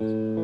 Willie was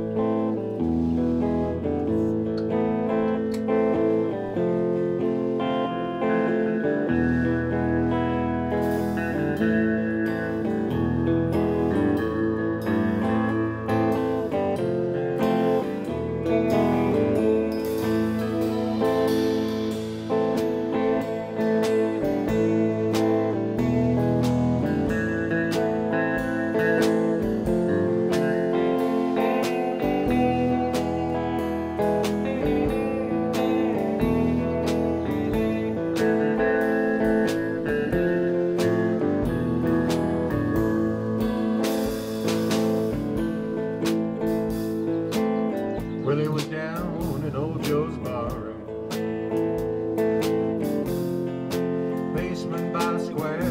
policeman by the square.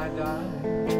I die.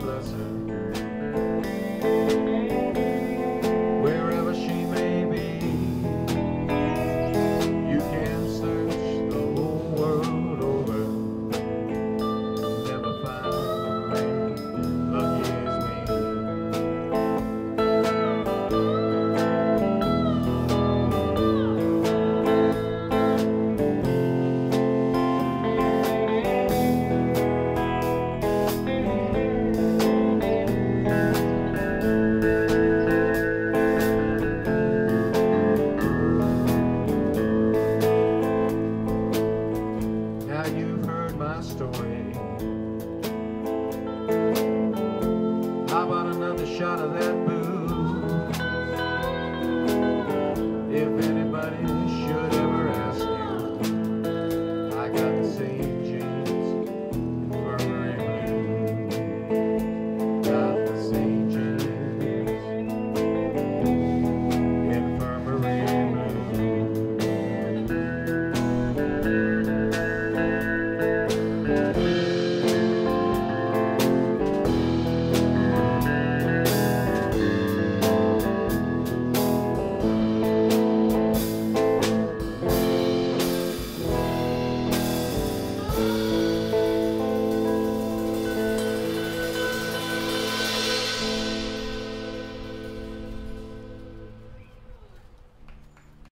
bless.